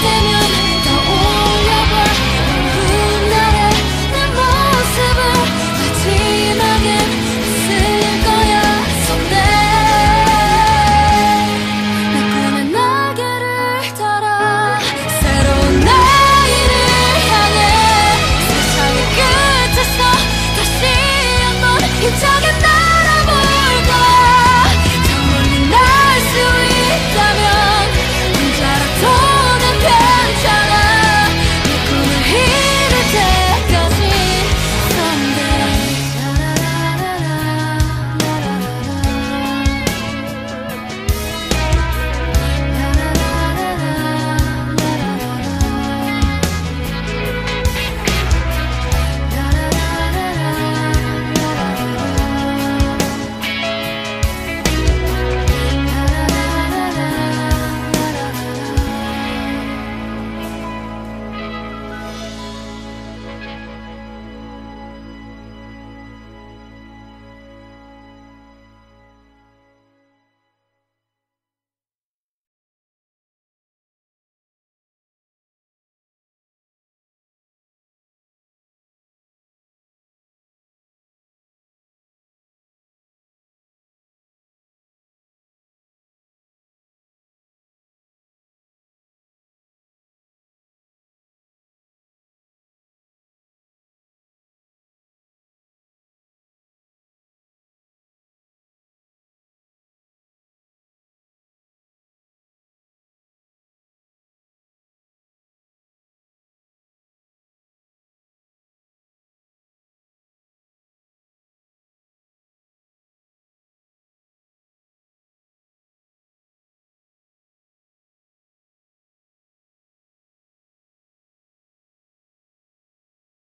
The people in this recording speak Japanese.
てみ